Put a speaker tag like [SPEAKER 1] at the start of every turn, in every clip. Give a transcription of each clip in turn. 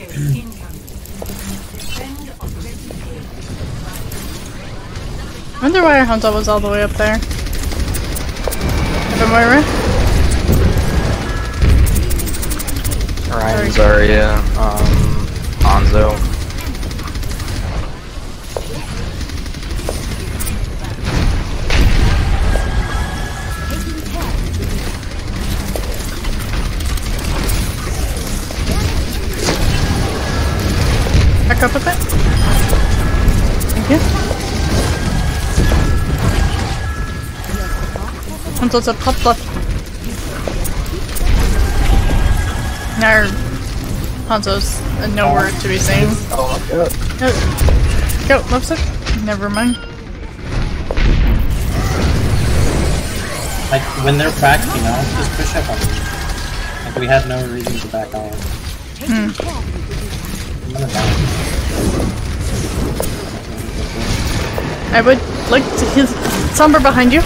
[SPEAKER 1] I wonder why Hanzo was all the way up there. Ever Moira?
[SPEAKER 2] Ryan, Zarya, um, Hanzo.
[SPEAKER 1] Back up a bit. Thank you. Hanzo's up top left. Now Hanzo's nowhere to be seen.
[SPEAKER 2] Oh, yeah.
[SPEAKER 1] Go, go, left side. Never mind.
[SPEAKER 3] Like, when they're back, you know, just push up on them. Like, we had no reason to back off. Hmm. I'm gonna die.
[SPEAKER 1] I would like to his Sombra behind you.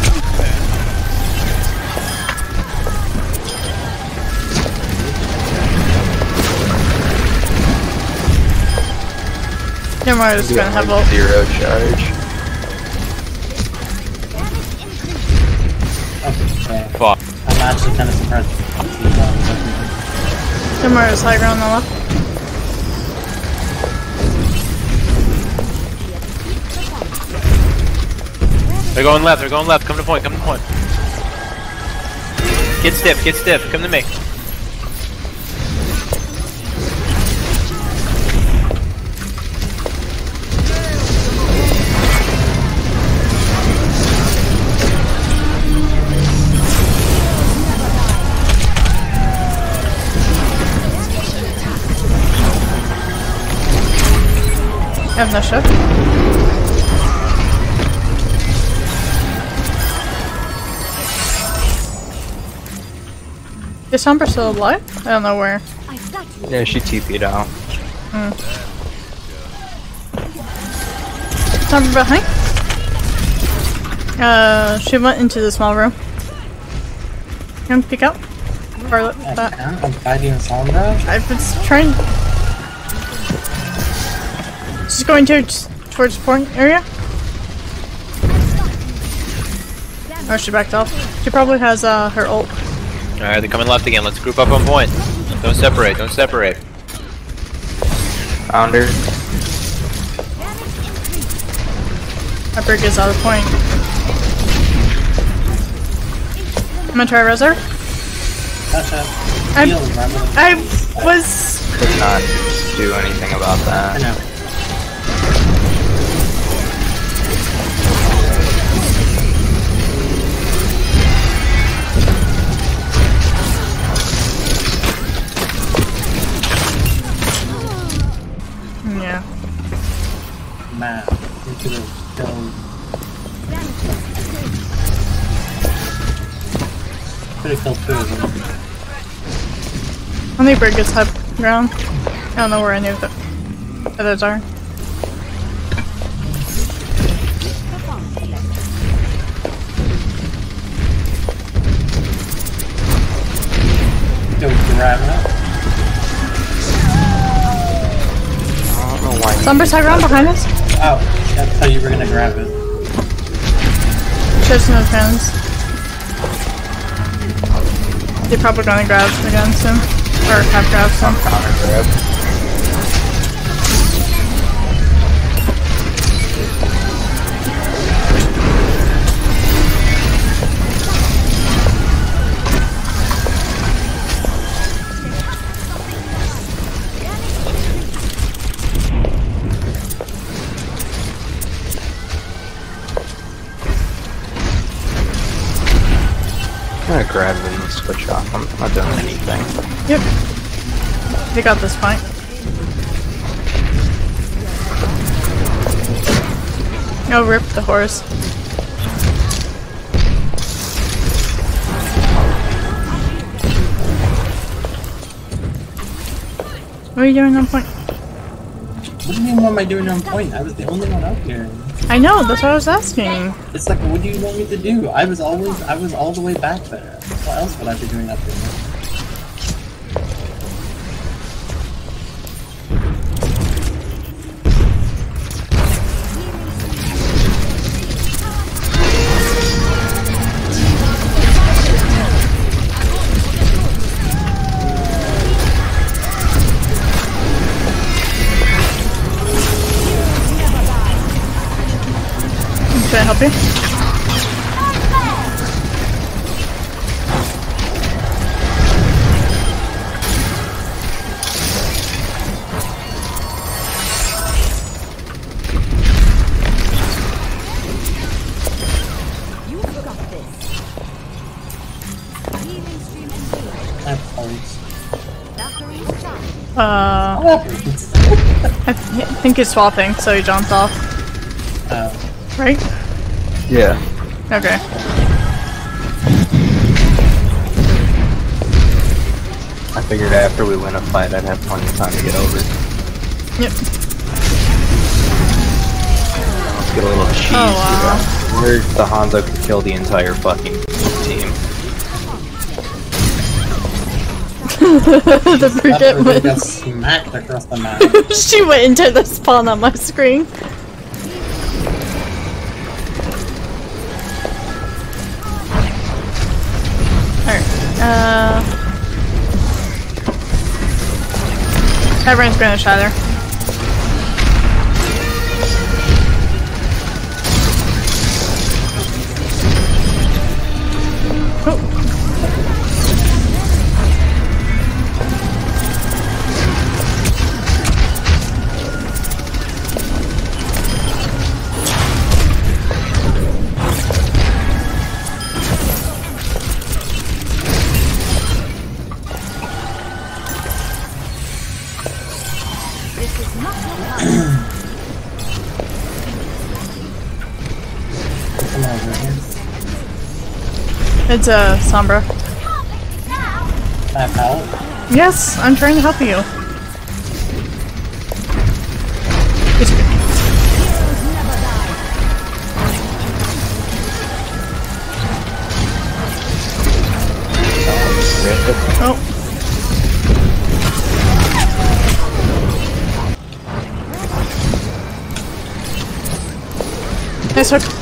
[SPEAKER 1] Never mind, I was
[SPEAKER 2] You
[SPEAKER 1] gonna
[SPEAKER 2] got,
[SPEAKER 1] have
[SPEAKER 2] like,
[SPEAKER 1] ult.
[SPEAKER 2] zero charge.
[SPEAKER 4] Fuck.
[SPEAKER 3] I'm actually kind of surprised. He's,
[SPEAKER 1] Never mind, it's high ground on the left.
[SPEAKER 4] They're going left, they're going left. Come to point, come to point. Get stiff, get stiff. Come to me.
[SPEAKER 1] I have no Is Sombra still alive? I don't know where.
[SPEAKER 2] Yeah, she TP'd out.
[SPEAKER 1] Sombra behind? Uh, she went into the small room. Can peek out? Or let
[SPEAKER 3] I
[SPEAKER 1] that.
[SPEAKER 3] can't. I'm fighting Sombra.
[SPEAKER 1] I was trying. She's going towards towards the point area. Oh, she backed off. She probably has uh her ult.
[SPEAKER 4] Alright, they're coming left again. Let's group up on point. Don't separate, don't separate.
[SPEAKER 2] Found That
[SPEAKER 1] My brick is out of point. I'm gonna try Rezer.
[SPEAKER 3] Gotcha.
[SPEAKER 1] I'm-
[SPEAKER 3] Heal, remember?
[SPEAKER 1] I was
[SPEAKER 2] Could not do anything about
[SPEAKER 3] I
[SPEAKER 2] that.
[SPEAKER 3] know.
[SPEAKER 1] How many is high ground? I don't know where any of the others are.
[SPEAKER 3] Go grab it.
[SPEAKER 2] I don't know why.
[SPEAKER 1] Sombra's high ground behind us.
[SPEAKER 3] Oh, I thought you were gonna grab it.
[SPEAKER 1] In his hands. They're probably gonna grab again soon. Or have grabbed some.
[SPEAKER 2] Counter.
[SPEAKER 1] They got this point. Oh, rip the horse. What are you doing on point?
[SPEAKER 3] What do you mean? What am I doing on point? I was the only one out here.
[SPEAKER 1] I know, that's what I was asking.
[SPEAKER 3] It's like, what do you want me to do? I was always, I was all the way back there. What else would I be doing up there?
[SPEAKER 1] I help you?
[SPEAKER 3] I have cards.
[SPEAKER 1] Uh,
[SPEAKER 3] What happens?
[SPEAKER 1] I think he's swapping, so he jumped off.
[SPEAKER 3] Uh,
[SPEAKER 1] Right?
[SPEAKER 2] Yeah.
[SPEAKER 1] Okay.
[SPEAKER 2] I figured after we win a fight, I'd have plenty of time to get over.
[SPEAKER 1] Yep.
[SPEAKER 2] Let's get a little cheese.
[SPEAKER 1] Oh, wow.
[SPEAKER 2] Where the Hanzo could kill the entire fucking team.
[SPEAKER 1] the
[SPEAKER 3] after Brigitte
[SPEAKER 1] went.
[SPEAKER 3] smacked across the map.
[SPEAKER 1] she went into the spawn on my screen. Uh... Everyone's gonna. Oh. It's a uh, Sombra.
[SPEAKER 3] Tap out.
[SPEAKER 1] Yes, I'm trying to help you. Oh. Nice hook.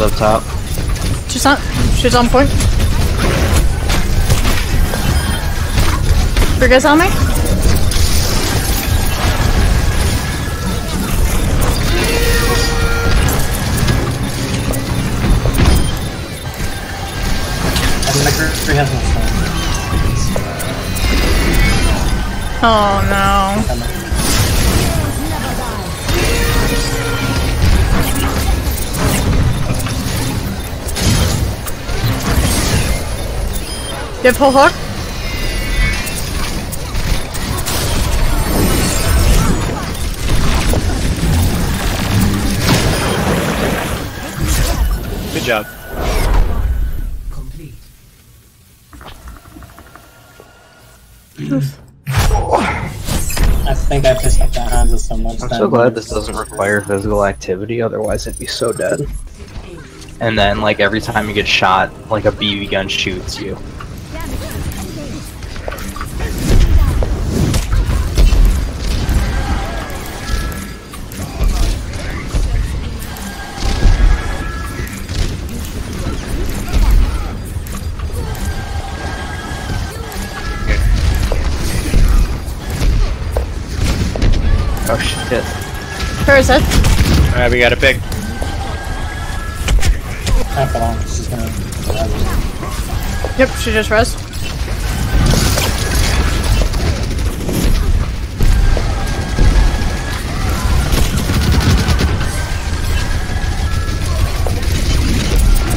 [SPEAKER 2] Up top.
[SPEAKER 1] She's on. She's on point. You guys on me? Oh no. You have full hook?
[SPEAKER 4] Good job.
[SPEAKER 3] I think I pissed off that Hanzo so much.
[SPEAKER 2] I'm so glad this doesn't require physical activity, otherwise it'd be so dead. And then, like, every time you get shot, like a BB gun shoots you. Oh shit.
[SPEAKER 1] Parasite.
[SPEAKER 4] Alright, we got a pick.
[SPEAKER 3] Tap it on. She's gonna.
[SPEAKER 1] Yep, she just res.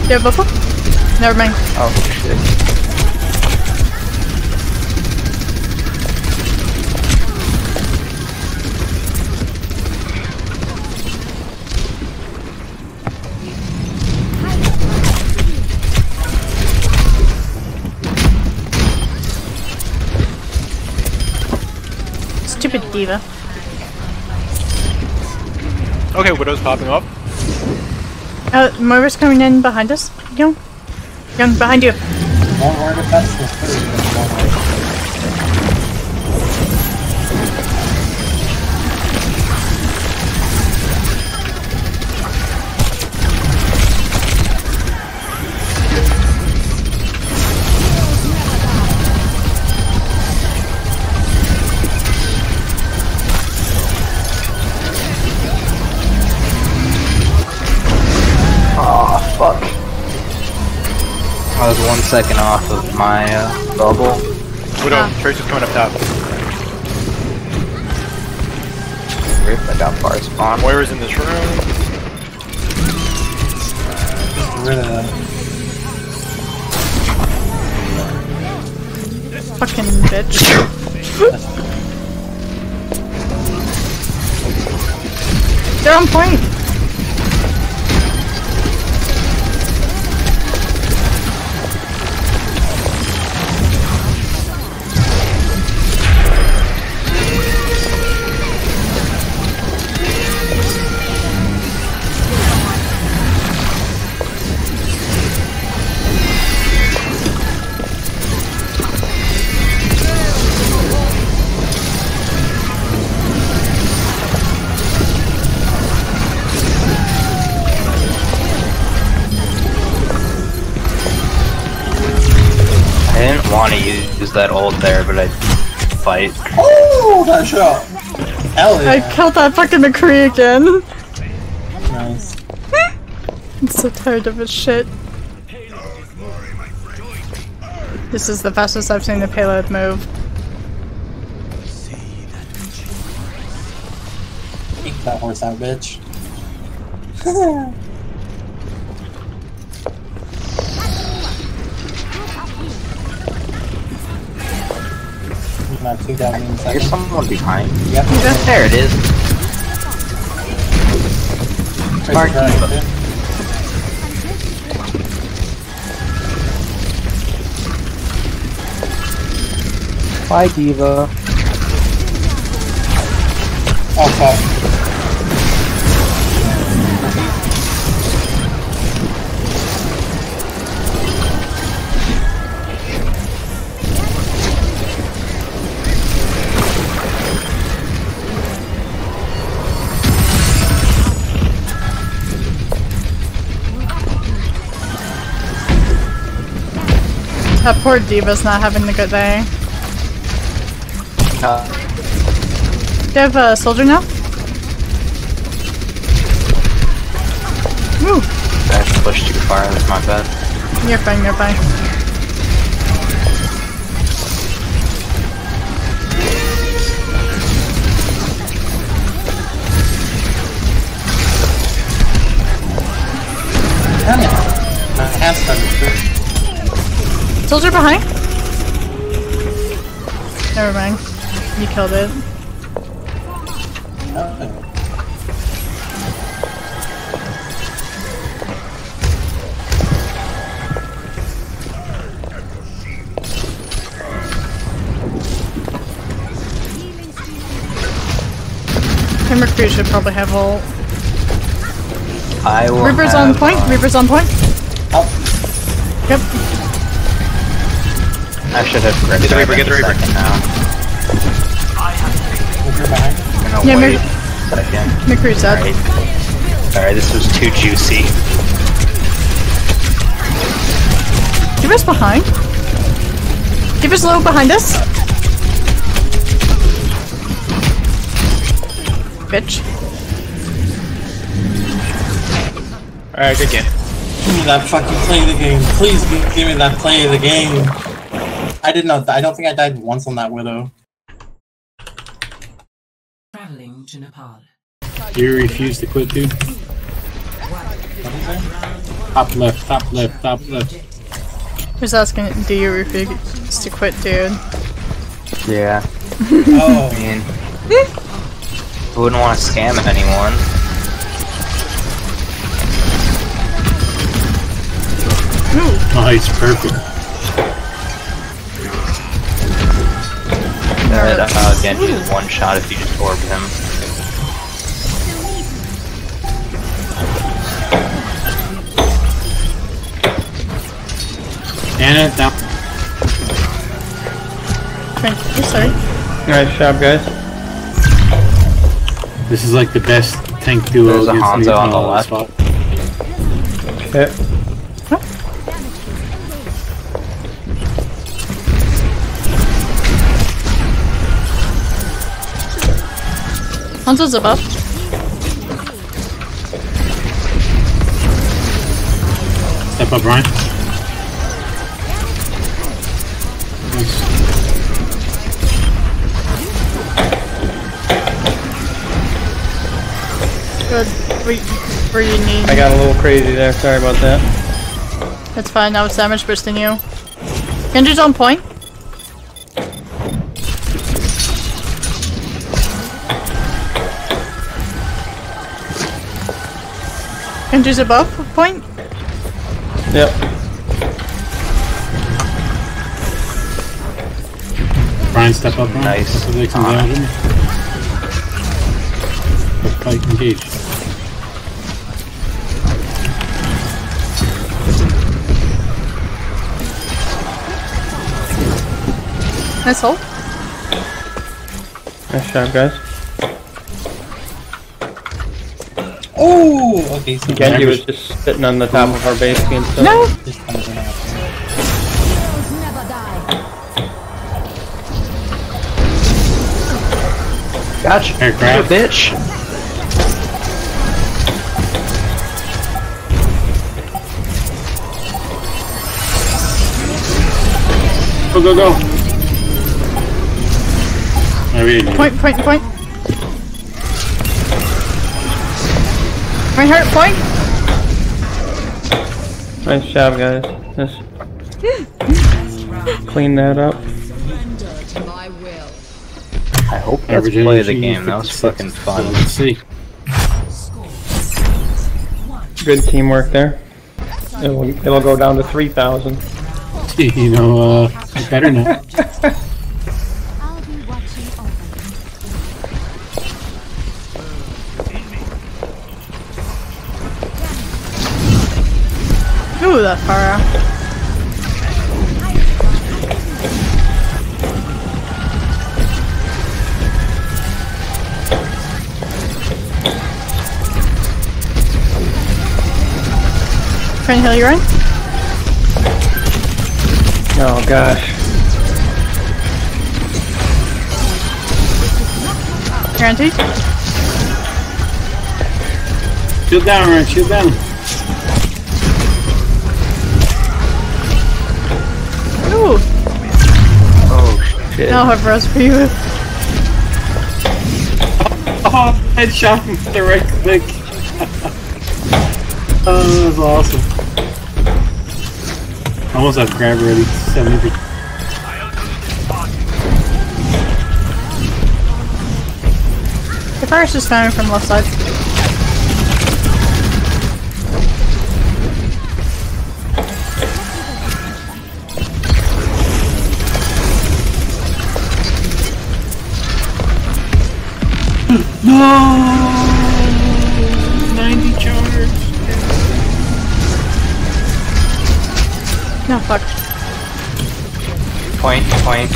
[SPEAKER 1] You have buffalo? Never mind.
[SPEAKER 2] Oh shit.
[SPEAKER 1] Diva.
[SPEAKER 4] Okay, Widow's popping up.
[SPEAKER 1] Uh, Moira's coming in behind us. Young. Young, behind you.
[SPEAKER 2] Second off of my uh, bubble.
[SPEAKER 4] Widow,
[SPEAKER 1] Ah.
[SPEAKER 4] Trace is coming up top.
[SPEAKER 2] Rip, I got far spawn.
[SPEAKER 4] Moira's in this room.
[SPEAKER 3] Get rid of that.
[SPEAKER 1] Fucking bitch. They're on point.
[SPEAKER 2] Didn't want to use that ult there, but I fight.
[SPEAKER 3] Oh, that shot! Hell
[SPEAKER 1] I killed that fucking McCree again.
[SPEAKER 3] Nice.
[SPEAKER 1] I'm so tired of his shit. This is the fastest I've seen the payload move.
[SPEAKER 3] Eat that horse out, bitch. Not two down in
[SPEAKER 2] There's someone behind.
[SPEAKER 3] Yep.
[SPEAKER 2] There it is.
[SPEAKER 3] Tracer
[SPEAKER 2] Mark
[SPEAKER 3] trying
[SPEAKER 2] D.Va.
[SPEAKER 3] to-
[SPEAKER 2] Bye, D.Va.
[SPEAKER 3] Oh fuck.
[SPEAKER 1] That poor D.Va's not having a good day.
[SPEAKER 2] Uh,
[SPEAKER 1] Do you have a soldier now? Woo!
[SPEAKER 2] I just pushed too far, that's my bad.
[SPEAKER 1] You're fine, you're fine.
[SPEAKER 3] Damn it. My hand started.
[SPEAKER 1] Soldier behind? Never mind. You killed it.
[SPEAKER 3] Oh.
[SPEAKER 1] Tim McCree should probably have ult.
[SPEAKER 2] I will
[SPEAKER 1] Reaper's on point,
[SPEAKER 2] uh,
[SPEAKER 1] Reaper's on point.
[SPEAKER 3] Oh.
[SPEAKER 1] Yep.
[SPEAKER 2] I should have gripped
[SPEAKER 4] Get the Reaper, get the Reaper.
[SPEAKER 2] now.
[SPEAKER 3] If behind.
[SPEAKER 2] I'm gonna
[SPEAKER 1] Yeah,
[SPEAKER 2] wait
[SPEAKER 1] maybe-
[SPEAKER 2] a second.
[SPEAKER 1] McCree's.
[SPEAKER 2] Alright. Alright, this was too juicy.
[SPEAKER 1] D.Va's behind. D.Va's low behind us. Bitch.
[SPEAKER 4] Alright, good game.
[SPEAKER 3] Give me that fucking play of the game. Please give me that play of the game. I did not. I don't think I died once on that widow.
[SPEAKER 5] Traveling to Nepal.
[SPEAKER 6] You refuse to quit, dude?
[SPEAKER 3] What is it?
[SPEAKER 6] Top left, top left, top left.
[SPEAKER 1] Who's asking, do you refuse to quit, dude?
[SPEAKER 2] Yeah.
[SPEAKER 3] Oh,
[SPEAKER 2] I mean, wouldn't want to scam anyone.
[SPEAKER 6] Oh, nice, perfect.
[SPEAKER 2] That uh, Genji is one shot if you just orb him.
[SPEAKER 6] Ana, down.
[SPEAKER 1] Thank you, sorry.
[SPEAKER 7] Nice job, guys.
[SPEAKER 6] This is like the best tank duo
[SPEAKER 2] There's a
[SPEAKER 6] against
[SPEAKER 2] Hanzo on the left.
[SPEAKER 6] spot.
[SPEAKER 7] One's
[SPEAKER 1] a zip up.
[SPEAKER 6] Step up, Ryan.
[SPEAKER 1] Good. Where you need.
[SPEAKER 7] I got a little crazy there. Sorry about that.
[SPEAKER 1] That's fine. I was damage bursting you. Kendra's on point. Genji's above point.
[SPEAKER 7] Yep.
[SPEAKER 6] Brian, step up. Brian.
[SPEAKER 2] Nice.
[SPEAKER 6] Step up, make some damage. fight engage.
[SPEAKER 1] Nice hold.
[SPEAKER 7] Nice job, guys.
[SPEAKER 3] Oh, okay, so
[SPEAKER 7] Genji was just sitting on the top of our base being still.
[SPEAKER 1] No!
[SPEAKER 3] just comes in after.
[SPEAKER 2] Gotcha.
[SPEAKER 6] Hey,
[SPEAKER 2] You
[SPEAKER 6] crap.
[SPEAKER 2] bitch.
[SPEAKER 6] Go, go, go. I really need
[SPEAKER 1] Point, point, point. Reinhardt, point.
[SPEAKER 7] Nice job, guys. Just clean that up.
[SPEAKER 2] I hope
[SPEAKER 6] Our
[SPEAKER 2] let's
[SPEAKER 6] Virginia
[SPEAKER 2] play the
[SPEAKER 6] team
[SPEAKER 2] game. That was
[SPEAKER 6] 56,
[SPEAKER 2] fucking
[SPEAKER 6] so
[SPEAKER 2] fun.
[SPEAKER 6] Let's see.
[SPEAKER 7] Good teamwork there. It'll, it'll go down to 3,000.
[SPEAKER 6] you know, uh, better now.
[SPEAKER 1] that far out. Trying to heal you, Ryan?
[SPEAKER 7] Oh gosh.
[SPEAKER 1] Guaranteed?
[SPEAKER 6] Shield down, Ryan, shield down.
[SPEAKER 2] Shit.
[SPEAKER 1] I'll have rest for you.
[SPEAKER 6] Oh, headshot him with the right click. oh, that was awesome. Almost have grab ready. 70
[SPEAKER 1] The fire's just coming from left side.
[SPEAKER 6] No! 90 charge.
[SPEAKER 1] No, fuck.
[SPEAKER 2] Point, point.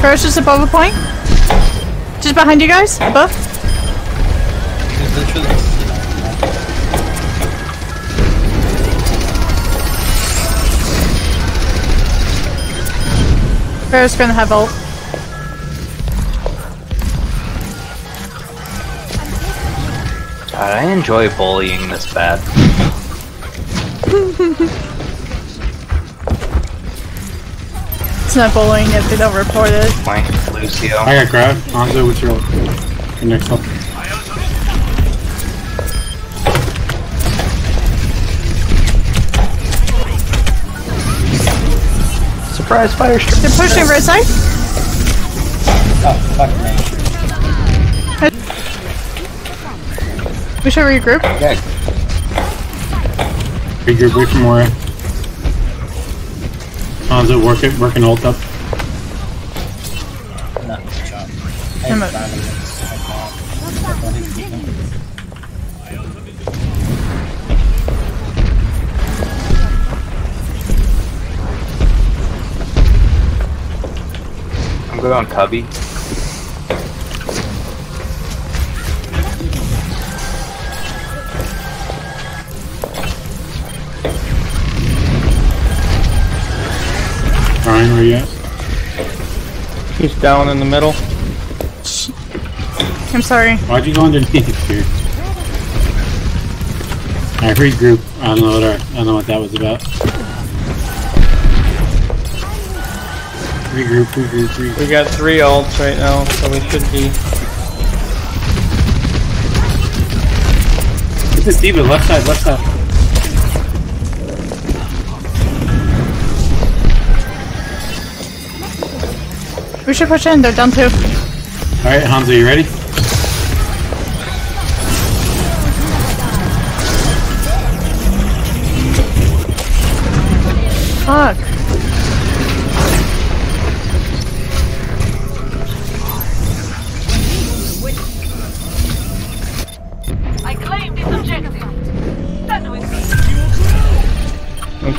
[SPEAKER 1] Fire's just above a point. Just behind you guys, above. Fire's gonna have ult.
[SPEAKER 2] God, I enjoy bullying this bad.
[SPEAKER 1] It's not bullying if they don't report it.
[SPEAKER 2] Point, Lucio.
[SPEAKER 6] I got grab. Hanzo, what's your your next up?
[SPEAKER 2] Surprise fire strike.
[SPEAKER 1] They're pushing right side.
[SPEAKER 3] oh, fuck me.
[SPEAKER 1] We should regroup.
[SPEAKER 2] Yeah,
[SPEAKER 6] Regroup, wait for more. Hanzo, work it, working ult up.
[SPEAKER 3] No, good job.
[SPEAKER 1] I'm
[SPEAKER 2] I'm good on Cubby.
[SPEAKER 6] Brian, where you at?
[SPEAKER 7] He's down in the middle.
[SPEAKER 1] I'm sorry.
[SPEAKER 6] Why'd you go underneath here? I regroup. I don't know what our, I don't know what that was about. Regroup, regroup, regroup.
[SPEAKER 7] We got three ults right now, so we should be.
[SPEAKER 6] This is Steven, left side, left side.
[SPEAKER 1] We should push in, they're down two.
[SPEAKER 6] Alright, Hanzo, you ready?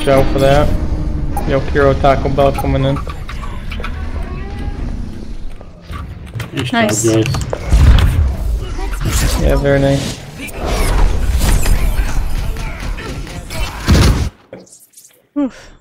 [SPEAKER 7] Watch out for that. Yo, Kiro Taco Bell coming in.
[SPEAKER 6] Nice,
[SPEAKER 1] Nice.
[SPEAKER 7] Yeah, very nice.
[SPEAKER 1] Oof.